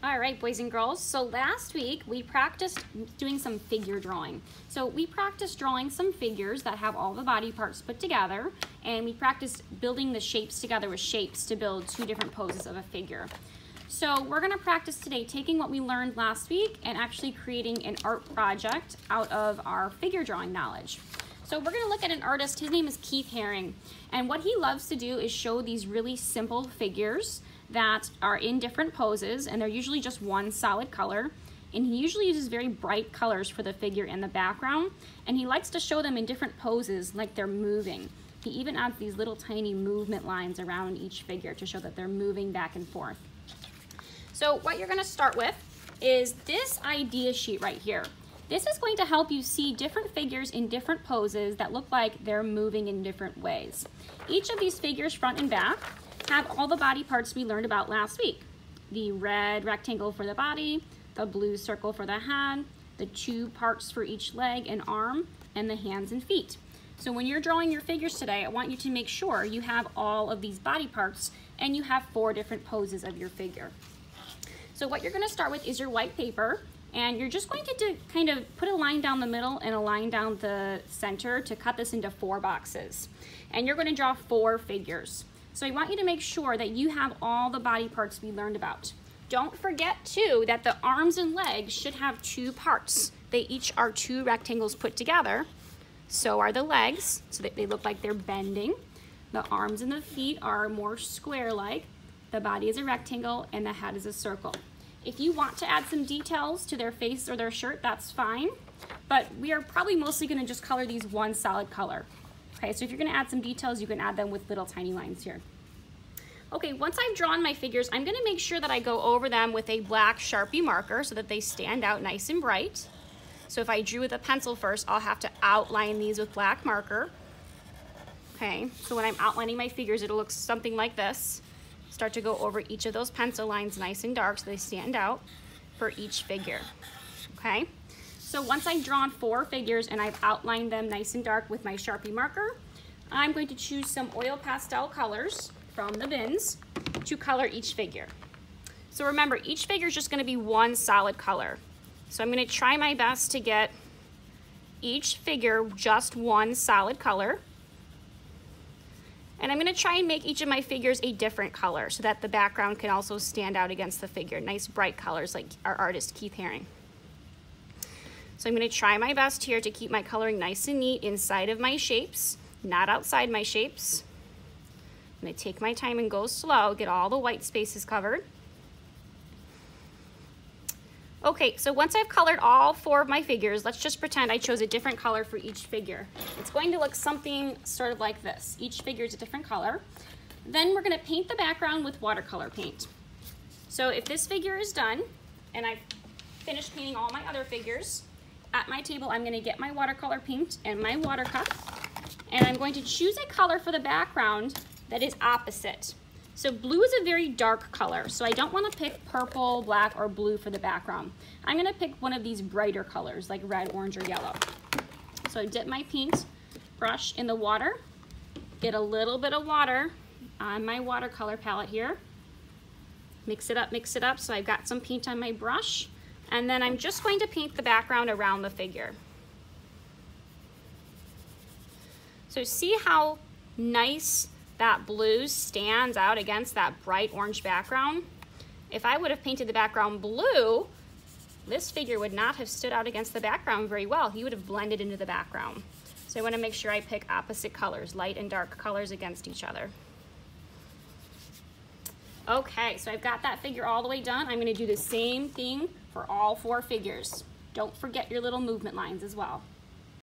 All right, boys and girls. So last week we practiced doing some figure drawing. So we practiced drawing some figures that have all the body parts put together and we practiced building the shapes together with shapes to build two different poses of a figure. So we're gonna practice today taking what we learned last week and actually creating an art project out of our figure drawing knowledge. So we're gonna look at an artist, his name is Keith Haring, and what he loves to do is show these really simple figures that are in different poses, and they're usually just one solid color. And he usually uses very bright colors for the figure in the background, and he likes to show them in different poses like they're moving. He even adds these little tiny movement lines around each figure to show that they're moving back and forth. So what you're gonna start with is this idea sheet right here. This is going to help you see different figures in different poses that look like they're moving in different ways. Each of these figures, front and back, have all the body parts we learned about last week. The red rectangle for the body, the blue circle for the head, the two parts for each leg and arm, and the hands and feet. So when you're drawing your figures today, I want you to make sure you have all of these body parts and you have four different poses of your figure. So what you're gonna start with is your white paper and you're just going to kind of put a line down the middle and a line down the center to cut this into four boxes. And you're going to draw four figures. So I want you to make sure that you have all the body parts we learned about. Don't forget too that the arms and legs should have two parts. They each are two rectangles put together. So are the legs, so that they look like they're bending. The arms and the feet are more square-like. The body is a rectangle and the head is a circle. If you want to add some details to their face or their shirt, that's fine. But we are probably mostly gonna just color these one solid color. Okay, so if you're gonna add some details, you can add them with little tiny lines here. Okay, once I've drawn my figures, I'm gonna make sure that I go over them with a black Sharpie marker so that they stand out nice and bright. So if I drew with a pencil first, I'll have to outline these with black marker. Okay, so when I'm outlining my figures, it'll look something like this start to go over each of those pencil lines nice and dark so they stand out for each figure, okay? So once I've drawn four figures and I've outlined them nice and dark with my Sharpie marker, I'm going to choose some oil pastel colors from the bins to color each figure. So remember, each figure is just gonna be one solid color. So I'm gonna try my best to get each figure just one solid color. And I'm gonna try and make each of my figures a different color so that the background can also stand out against the figure. Nice bright colors like our artist Keith Haring. So I'm gonna try my best here to keep my coloring nice and neat inside of my shapes, not outside my shapes. I'm gonna take my time and go slow, get all the white spaces covered. Okay, so once I've colored all four of my figures, let's just pretend I chose a different color for each figure. It's going to look something sort of like this. Each figure is a different color. Then we're gonna paint the background with watercolor paint. So if this figure is done, and I've finished painting all my other figures, at my table I'm gonna get my watercolor paint and my water cup, and I'm going to choose a color for the background that is opposite. So blue is a very dark color, so I don't wanna pick purple, black, or blue for the background. I'm gonna pick one of these brighter colors, like red, orange, or yellow. So I dip my paint brush in the water, get a little bit of water on my watercolor palette here, mix it up, mix it up, so I've got some paint on my brush, and then I'm just going to paint the background around the figure. So see how nice that blue stands out against that bright orange background. If I would have painted the background blue, this figure would not have stood out against the background very well. He would have blended into the background. So I wanna make sure I pick opposite colors, light and dark colors against each other. Okay, so I've got that figure all the way done. I'm gonna do the same thing for all four figures. Don't forget your little movement lines as well.